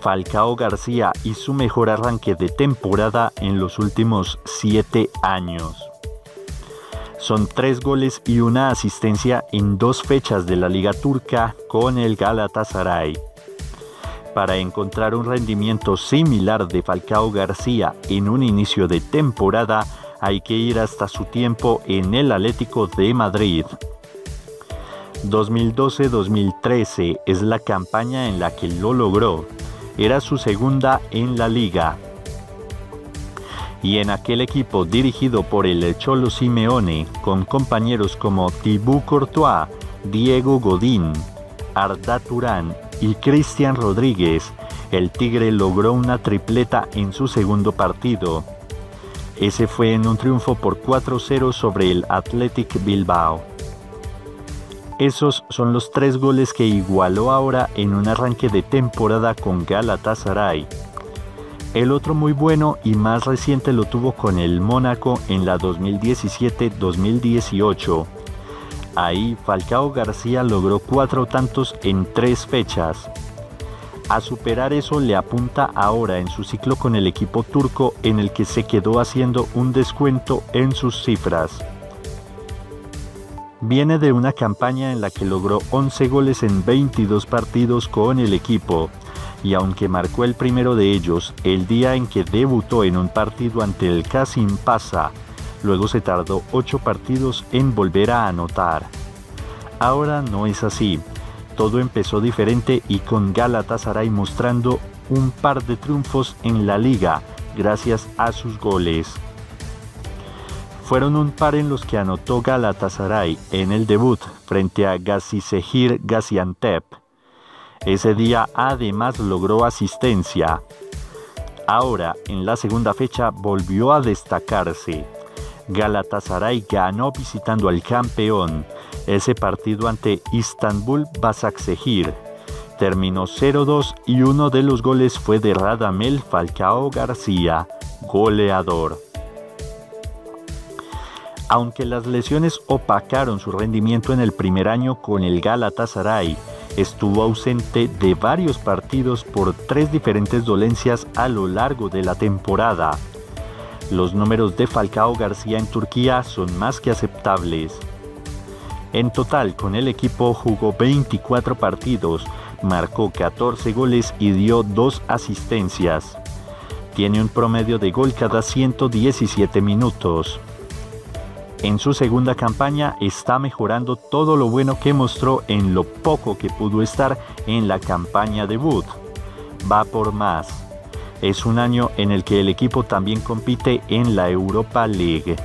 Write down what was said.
Falcao García y su mejor arranque de temporada en los últimos siete años. Son tres goles y una asistencia en dos fechas de la Liga Turca con el Galatasaray. Para encontrar un rendimiento similar de Falcao García en un inicio de temporada, hay que ir hasta su tiempo en el Atlético de Madrid. 2012-2013 es la campaña en la que lo logró. Era su segunda en la liga. Y en aquel equipo dirigido por el Cholo Simeone, con compañeros como Thibaut Courtois, Diego Godín, Arda Turán y Cristian Rodríguez, el Tigre logró una tripleta en su segundo partido. Ese fue en un triunfo por 4-0 sobre el Athletic Bilbao. Esos son los tres goles que igualó ahora en un arranque de temporada con Galatasaray. El otro muy bueno y más reciente lo tuvo con el Mónaco en la 2017-2018. Ahí Falcao García logró cuatro tantos en tres fechas. A superar eso le apunta ahora en su ciclo con el equipo turco en el que se quedó haciendo un descuento en sus cifras. Viene de una campaña en la que logró 11 goles en 22 partidos con el equipo, y aunque marcó el primero de ellos el día en que debutó en un partido ante el Casim Pasa, luego se tardó 8 partidos en volver a anotar. Ahora no es así, todo empezó diferente y con Galatasaray mostrando un par de triunfos en la liga gracias a sus goles. Fueron un par en los que anotó Galatasaray en el debut frente a Gazisehir Gaziantep. Ese día además logró asistencia. Ahora, en la segunda fecha, volvió a destacarse. Galatasaray ganó visitando al campeón, ese partido ante Istanbul Basaksehir. Terminó 0-2 y uno de los goles fue de Radamel Falcao García, goleador. Aunque las lesiones opacaron su rendimiento en el primer año con el Galatasaray, estuvo ausente de varios partidos por tres diferentes dolencias a lo largo de la temporada. Los números de Falcao García en Turquía son más que aceptables. En total, con el equipo jugó 24 partidos, marcó 14 goles y dio 2 asistencias. Tiene un promedio de gol cada 117 minutos. En su segunda campaña está mejorando todo lo bueno que mostró en lo poco que pudo estar en la campaña debut. Va por más. Es un año en el que el equipo también compite en la Europa League.